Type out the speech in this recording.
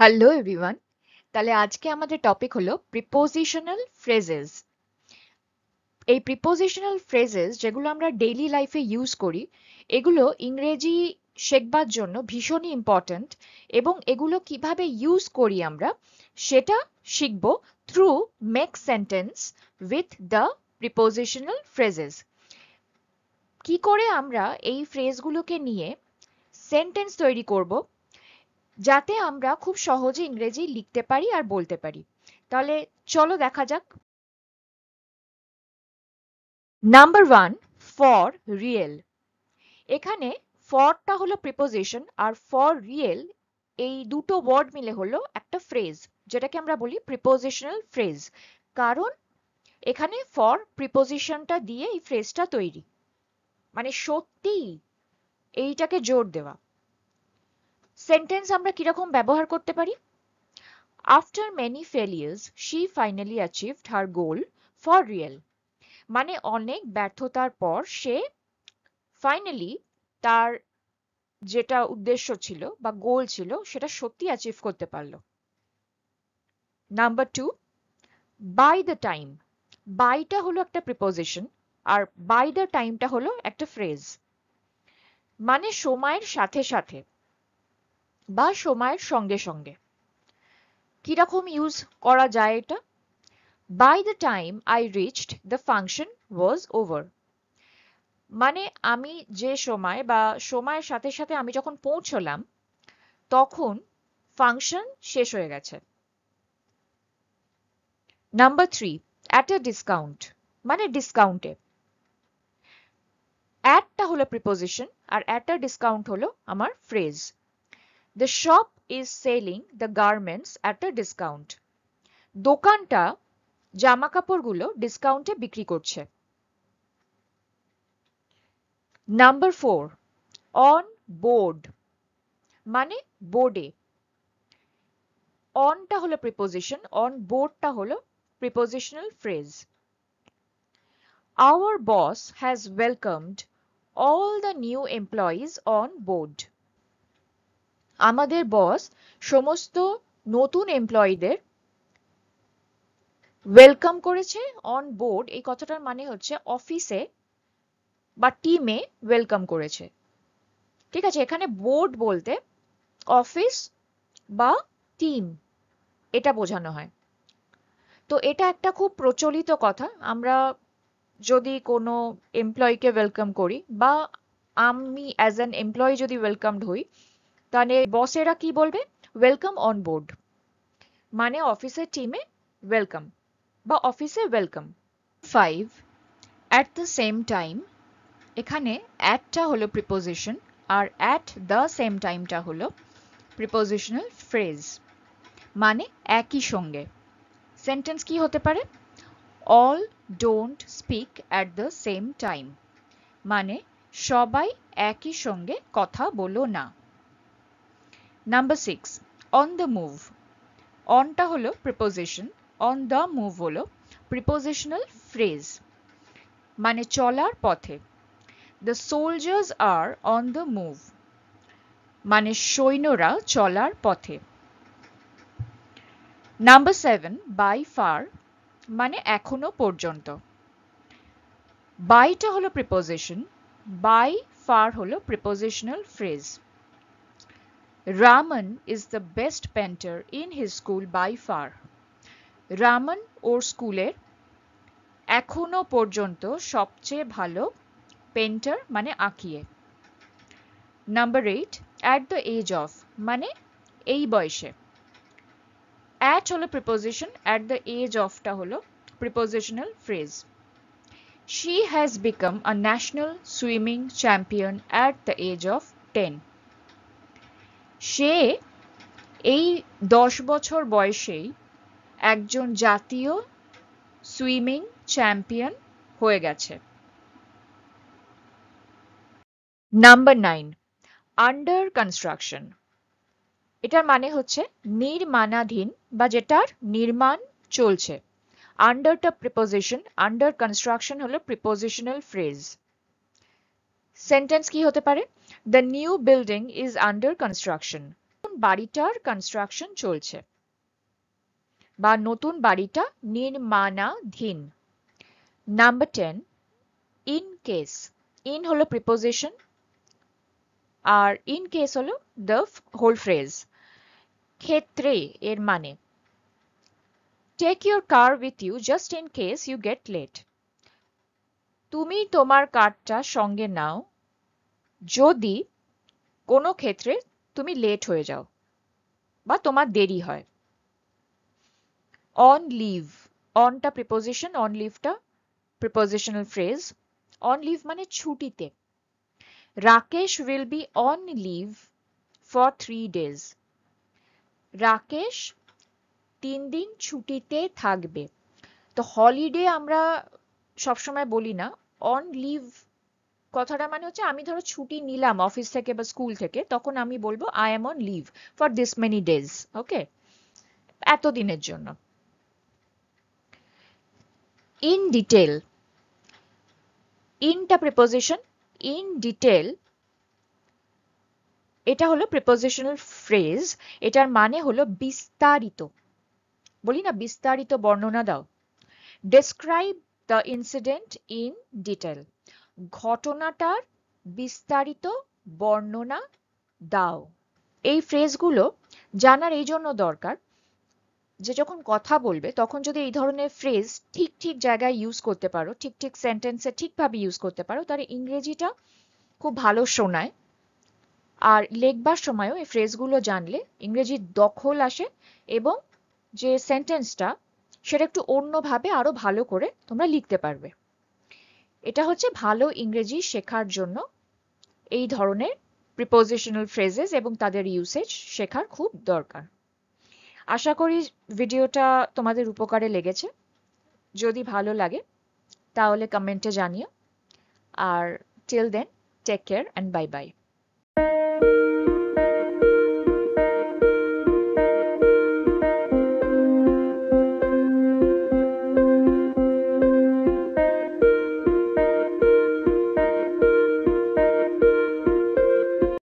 Hello everyone তাহলে আজকে আমাদের টপিক হলো প্রিপোজিশনাল ফ্রেজেস এই প্রিপোজিশনাল ফ্রেজেস যেগুলো আমরা ডেইলি লাইফে ইউজ করি, এগুলো ইংরেজি শেখবার জন্য ভীষণই ইম্পর্ট্যান্ট এবং এগুলো কীভাবে ইউজ করি আমরা, সেটা শিখব through make sentence with the prepositional phrases কি করে আমরা এই ফ্রেজগুলোকে নিয়ে সেন্টেন্স তৈরি করব যাতে আমরা খুব সহজে ইংরেজি লিখতে পারি আর বলতে পারি। তাহলে চলো দেখা যাক। নাম্বার ওয়ান ফর রিয়েল এখানে ফরটা হলো প্রিপোজিশন আর ফর রিয়েল এই দুটো ওয়ার্ড মিলে হলো একটা ফ্রেজ যেটাকে আমরা বলি প্রিপোজিশনাল ফ্রেজ কারণ এখানে ফর প্রিপোজিশনটা দিয়ে এই ফ্রেজটা তৈরি। মানে সত্যি এইটাকে জোর দেওয়া। সেন্টেন্স আমরা কীরকম ব্যবহার করতে পারি? After many failures she finally achieved her goal for real মানে অনেক ব্যর্থতার পর সে ফাইনালি তার যেটা উদ্দেশ্য ছিল বা গোল ছিল, সেটা সত্যি অ্যাচিভ করতে পারল। Number two by the time বাইটা হলো একটা প্রিপোজিশন আর বাই দ্য টাইমটা হলো একটা ফ্রেজ মানে সময়ের সাথে সাথে বা সময়ের সঙ্গে সঙ্গে। কীরকম ইউজ করা যায় এটা? By the time I reached the function was over মানে আমি যে সময় বা সময়ের সাথে সাথে আমি যখন পৌঁছলাম, তখন ফাংশন শেষ হয়ে গেছে। Number three at a discount মানে ডিসকাউন্টে অ্যাটটা হলো প্রিপোজিশন আর অ্যাট এ ডিসকাউন্ট হলো আমার phrase The shop is selling the garments at a discount. দোকানটা জামা কাপড়গুলো ডিসকাউন্টে বিক্রি করছে। নাম্বার ফোর অন বোর্ড মানে বোর্ডে অনটা হলো প্রিপোজিশন অন বোর্ডটা হলো prepositional phrase our boss has welcomed all the new employees on board আমাদের বস সমস্ত নতুন এমপ্লয়ীদের ওয়েলকাম করেছে অন বোর্ড এই কথাটার মানে হচ্ছে অফিসে বা টিমে ওয়েলকাম করেছে। ঠিক আছে, এখানে বোর্ড বলতে অফিস বা টিম এটা বোঝানো হয়। তো এটা একটা খুব প্রচলিত কথা, আমরা যদি কোনো এমপ্লয়িকে ওয়েলকাম করি বা আমি অ্যাজ অ্যান এমপ্লয়ি যদি ওয়েলকামড হই তাহলে বসেরা কি বলবে? ওয়েলকাম অন বোর্ড মানে অফিসের টিমে ওয়েলকাম বা অফিসে welcome five at the same time এখানে অ্যাটটা হলো প্রিপোজিশন আর অ্যাট দ্য সেম টাইমটা হলো প্রিপোজিশনাল ফ্রেজ মানে একই সঙ্গে। সেন্টেন্স কি হতে পারে? All don't speak at the same time মানে সবাই একই সঙ্গে কথা বলো না। Number six on the move অনটা হলো প্রিপোজিশন অন দ্য মুভ হলো প্রিপোজিশনাল ফ্রেজ মানে চলার পথে। The soldiers are on the move মানে সৈন্যরা চলার পথে। নাম্বার সেভেন বাই ফার মানে এখনও পর্যন্ত। বাইটা হলো প্রিপোজিশন বাই ফার হলো prepositional phrase Raman is the best painter in his school by far. Raman ওর স্কুলের এখনও পর্যন্ত সবচেয়ে ভালো পেন্টার মানে আঁকিয়ে। Number eight at the age of মানে এই বয়সে। অ্যাট হলো প্রিপোজিশন অ্যাট দ্য এজ অফটা হলো prepositional phrase she has become a national swimming champion at the age of ten সে এই দশ বছর বয়সেই একজন জাতীয় সুইমিং চ্যাম্পিয়ন হয়ে গেছে। Number nine, under construction. এটার মানে হচ্ছে নির্মাণাধীন বা যেটার নির্মাণ চলছে। আন্ডারটা প্রিপোজিশন, আন্ডার কনস্ট্রাকশন হলো প্রিপোজিশনাল ফ্রেজ। সেন্টেন্স কি হতে পারে? The new building is under construction বাড়িটার কনস্ট্রাকশন চলছে। বা নতুন বাড়িটা নির্মাণাধীন। Number ten in case in হলো প্রিপোজিশন আর ইন কেস হলো দ্য হোল ফ্রেজ ক্ষেত্রে এর মানে। Take your car with you just in case you get late তুমি তোমার কার্ডটা সঙ্গে নাও। যদি কোনো ক্ষেত্রে তুমি লেট হয়ে যাও বা তোমার দেরি হয়। অন লিভ অনটা প্রিপোজিশন অন লিভটা প্রিপোজিশনাল ফ্রেজ অন লিভ মানে ছুটিতে। Rakesh will be on leave for three days Rakesh তিন দিন ছুটিতে থাকবে। তো হলিডে আমরা সবসময় বলি না। অন লিভ কথাটা মানে হচ্ছে আমি ধরো ছুটি নিলাম অফিস থেকে বা স্কুল থেকে, তখন আমি বলব I am on leave for this many days okay এত দিনের জন্য। ইন ডিটেল ইনটা প্রিপোজিশন ইন ডিটেল এটা হলো প্রিপোজিশনাল ফ্রেজ এটার মানে হলো বিস্তারিত। বলি না বিস্তারিত বর্ণনা দাও। Describe the incident in detail ঘটনাটার বিস্তারিত বর্ণনা দাও। এই ফ্রেজগুলো জানার এই জন্য দরকার যে যখন কথা বলবে, তখন যদি এই ধরনের ফ্রেজ ঠিক ঠিক জায়গায় ইউজ করতে পারো, ঠিক ঠিক সেন্টেন্সে ঠিকভাবে ইউজ করতে পারো তাহলে ইংরেজিটা খুব ভালো শোনায়। আর লেখবার সময়ও এই ফ্রেজগুলো জানলে ইংরেজির দখল আসে এবং যে সেন্টেন্সটা সেটা একটু অন্যভাবে আরও ভালো করে তোমরা লিখতে পারবে। এটা হচ্ছে ভালো ইংরেজি শেখার জন্য এই ধরনের প্রিপোজিশনাল ফ্রেজেস এবং তাদের ইউসেজ শেখার খুব দরকার। আশা করি ভিডিওটা তোমাদের উপকারে লেগেছে। যদি ভালো লাগে, তাহলে কমেন্টে জানিও। আর till then take care and bye bye